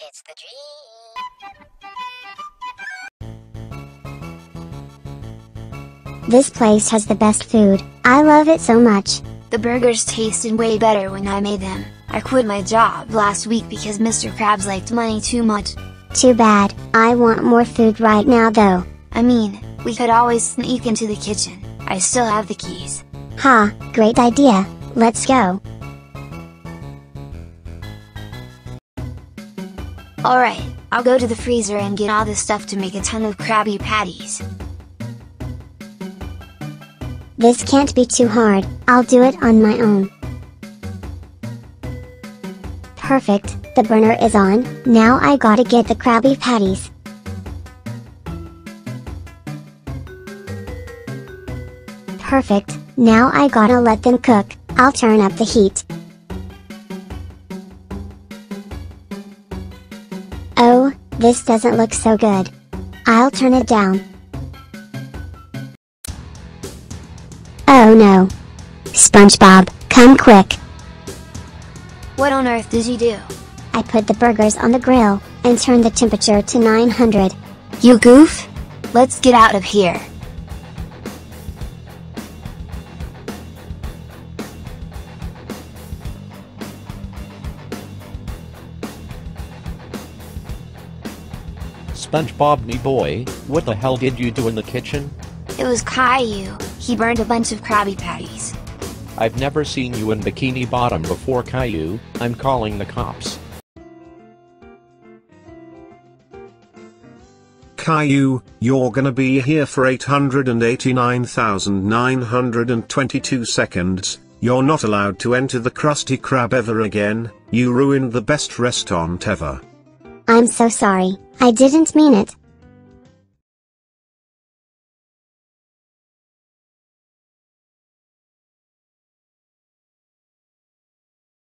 It's the dream. This place has the best food. I love it so much. The burgers tasted way better when I made them. I quit my job last week because Mr. Krabs liked money too much. Too bad. I want more food right now though. I mean, we could always sneak into the kitchen. I still have the keys. Ha, great idea. Let's go. Alright, I'll go to the freezer and get all the stuff to make a ton of Krabby Patties. This can't be too hard, I'll do it on my own. Perfect, the burner is on, now I gotta get the Krabby Patties. Perfect, now I gotta let them cook, I'll turn up the heat. This doesn't look so good. I'll turn it down. Oh no. SpongeBob, come quick. What on earth did you do? I put the burgers on the grill, and turned the temperature to 900. You goof? Let's get out of here. SpongeBob me boy, what the hell did you do in the kitchen? It was Caillou. He burned a bunch of Krabby Patties. I've never seen you in Bikini Bottom before Caillou, I'm calling the cops. Caillou, you're gonna be here for 889,922 seconds, you're not allowed to enter the Krusty Krab ever again, you ruined the best restaurant ever. I'm so sorry, I didn't mean it.